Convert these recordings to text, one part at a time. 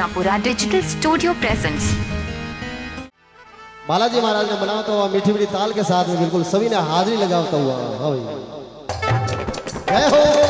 Ashapura digital studio presents Balaji Maharaj ने बनाता हुआ मीठी मीठी ताल के साथ में बिल्कुल सभी ने हाजिरी लगाता हुआ। हाँ भाई। जय हो!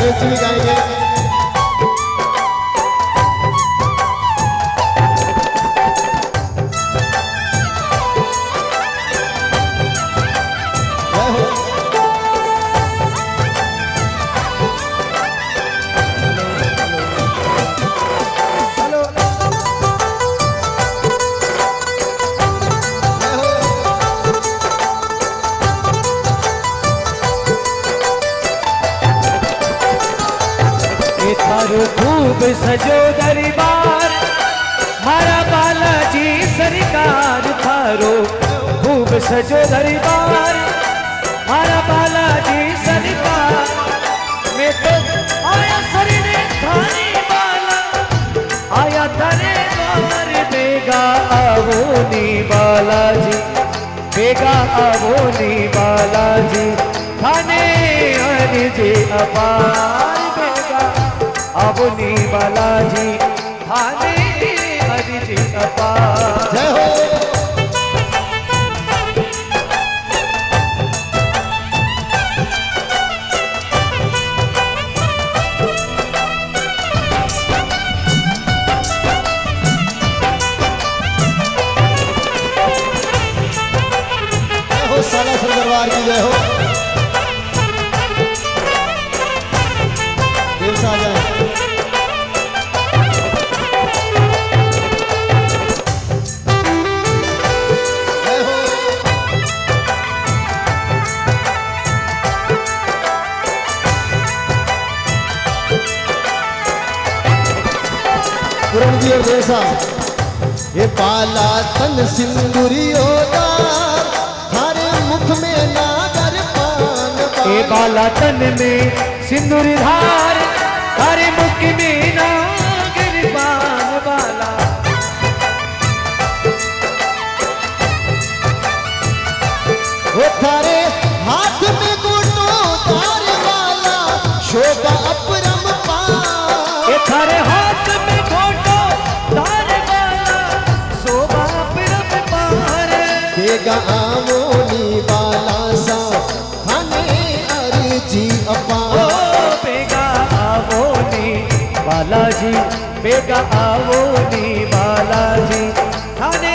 में जी गाएँगे सजो दरबार हमारा बालाजी सरकार मैं तो आया सरी ने थारी बाला, आया दरबार बेगा आवोनी बालाजी, बेगा आवोनी बालाजी, थाने हर जे अपार बेगा आवोनी बालाजी। दरबार की जय हो। ये पाला तन सिंदूरियो दार हाथ में नागर पान ए बाला तन में सिंदूर धार हरे मुख में नागर पान बाला वो थारे हाथ में तार बाला शोभा देगा आमोनी दी बालाजी। थाने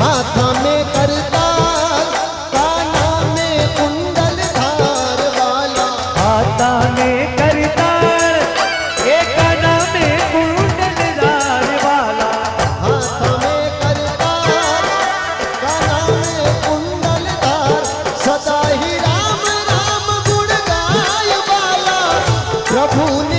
हाथ में करतार काना में कुंडल धार वाला। हाथा में में वाला। हाथ में करतार काना में कुंडल धार सदा ही राम राम गुण गाय वाला। प्रभु ने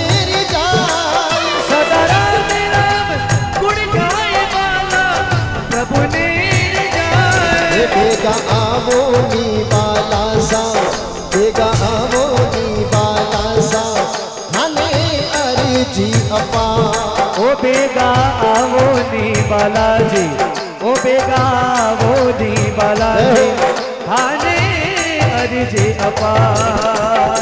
बेगा आवो नी बाला सा, देगा आमोनी बाला सा। थाने अर्जी अपा। ओ बेगा आमोनी बालाजी ओ बेगा आवो नी बालाजी थाने अर्जी अपार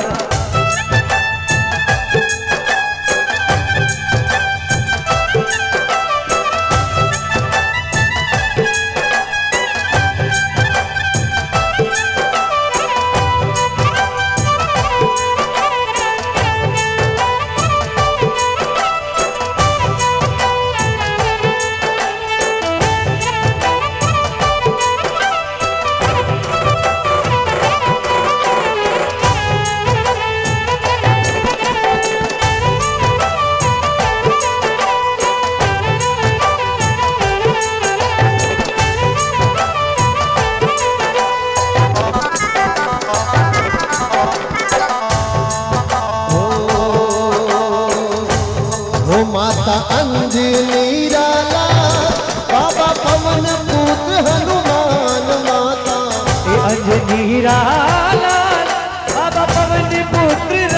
पुत्र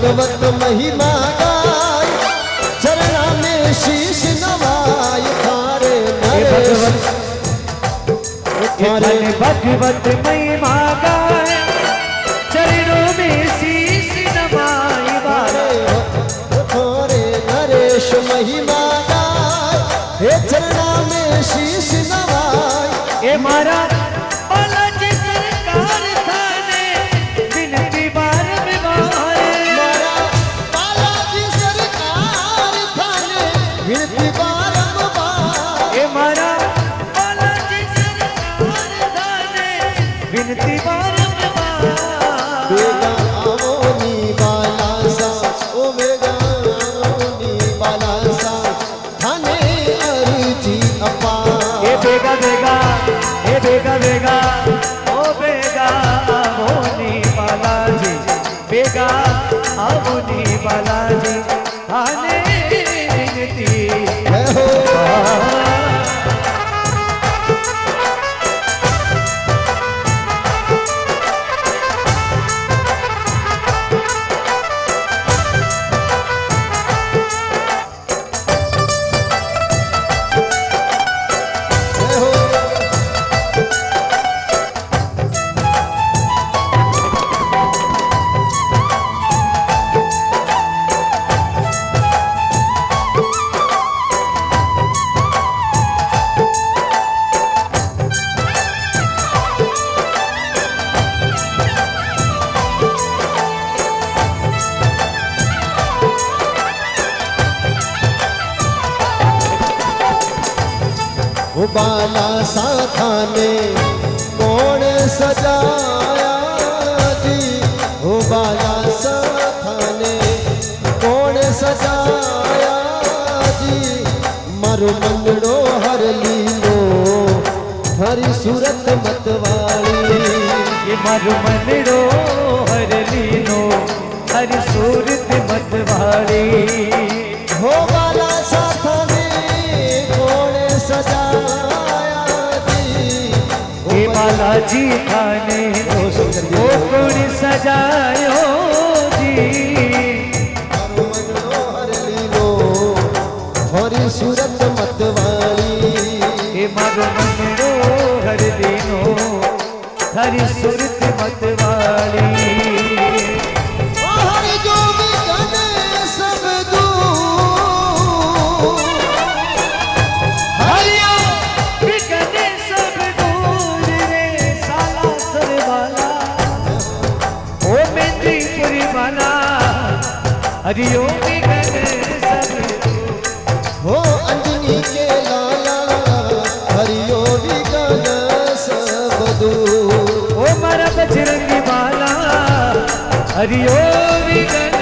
भगवत महिमा गाय चरणा में शीश नवाय थारे थारे भगवत। महिमा गाए चरणों में शीश वो थारे नरेश महिमा गाय हे चरणा में शीश नवाय ए मारा बेगा बेगा हे बेगा बेगा ओ बेगा आवोनी बालाजी बेगा बालाजी। बाला सा थाने कौन सजाया जी? वो बाला सा थाने कौन सजाया जी? मारो मंगड़ो हर लीलो थारी सूरत मतवाली। ये मारो मनड़ो हर लीनो हर सूरत मतवाड़ी बालाजी थाने वो गुण सजायो जी। हर सूरत मतवाली। हे मारो मनड़ो हर दिनो हरी सूरत मतवाड़ी दूर ओ